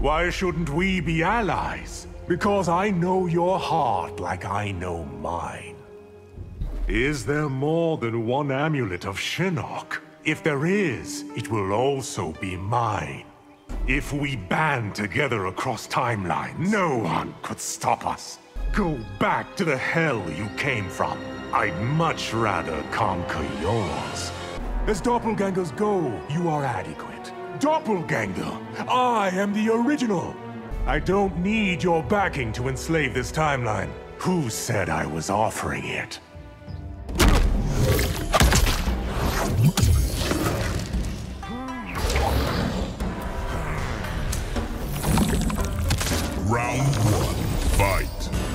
Why shouldn't we be allies? Because I know your heart like I know mine. Is there more than one amulet of Shinnok? If there is, it will also be mine. If we band together across timelines, no one could stop us. Go back to the hell you came from. I'd much rather conquer yours. As doppelgangers go, you are adequate doppelganger. I am the original. I don't need your backing to enslave this timeline. Who said I was offering it? Round one, fight.